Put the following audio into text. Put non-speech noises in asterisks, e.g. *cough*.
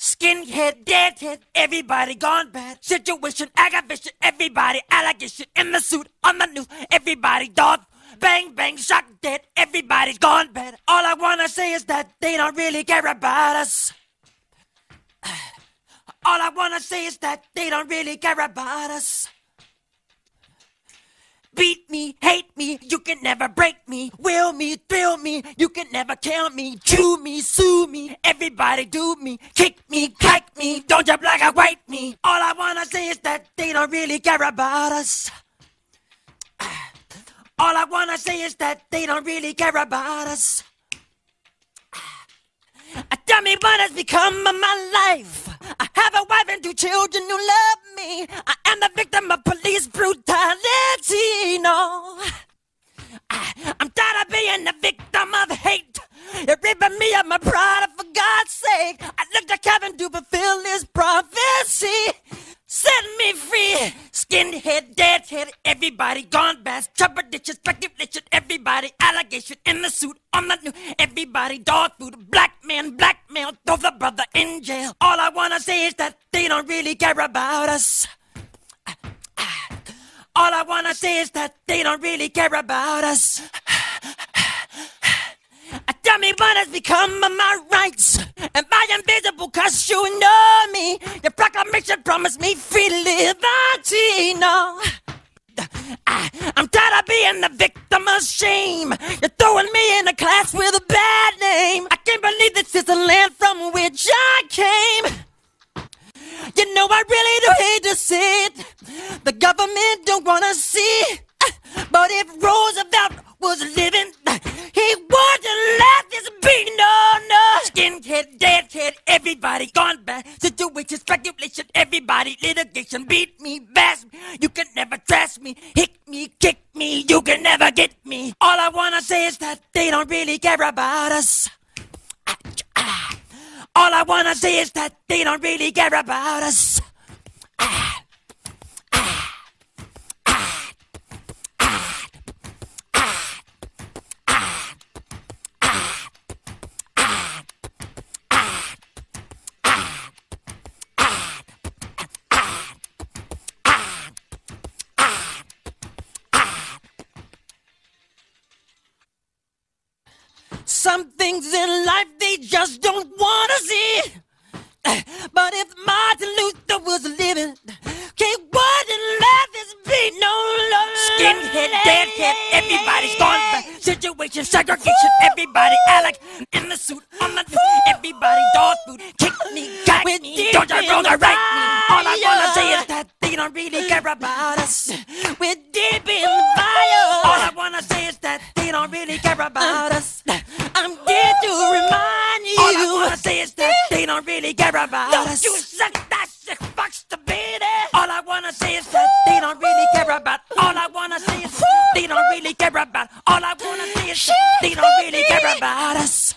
Skinhead, deadhead, everybody gone bad. Situation, aggravation, everybody allegation in the suit, on the news, everybody dog. Bang, bang, shock dead, everybody's gone bad. All I wanna say is that they don't really care about us. *sighs* All I wanna say is that they don't really care about us. Beat me, hate me, you can never break me. Will me, thrill me, you can never kill me. Chew me, sue me, everybody do me. Kick me, kike me, don't you black a white me. All I wanna say is that they don't really care about us. *sighs* All I wanna say is that they don't really care about us. Tell me what has become of my life. I have a wife and two children who love me. I am the victim of police brutality. I, I'm tired of being the victim of hate. You're ripping me of my pride, for God's sake. I look to Kevin to fulfill his prophecy. Set me free. Skinhead, deadhead, everybody gone bad. Chopper ditches, speculation, everybody allegation in the suit on the new. Everybody dog food, black man, blackmail, throw the brother in jail. All I wanna say is that they don't really care about us. All I wanna say is that they don't really care about us. Tell me what has become of my rights. and I invisible cause you know me? Your proclamation promised me free liberty. No. I, I'm tired of being the victim of shame. You're throwing me in a class with a bad name. I can't believe this is the land from which I came. You know I really do hate to say it. The government don't wanna see. But if Roosevelt was living, he wouldn't let this be. No, no. Skinhead, deadhead, everybody gone bad. Situation, speculation, everybody litigation. Beat me, bash me. You can never trust me. Hit me, kick me. You can never get me. All I wanna say is that they don't really care about us. All I wanna say is that they don't really care about us. Some things in life they just don't wanna see. But if Martin Luther was living, can't wouldn't let this be no love. Skinhead, deadhead, everybody's gone back. Situation, segregation, everybody Alec in the suit on the everybody dog food. Kick me, got me, don't you wrong or right me. All I wanna say is that they don't really care about us. We're deep in the fire. All I wanna say is that they don't really care about us. About don't us. You suck that shit, fucks the baby. All I wanna say is that they don't really care about. All I wanna say is they don't really care about. All I wanna say is they don't really care about us.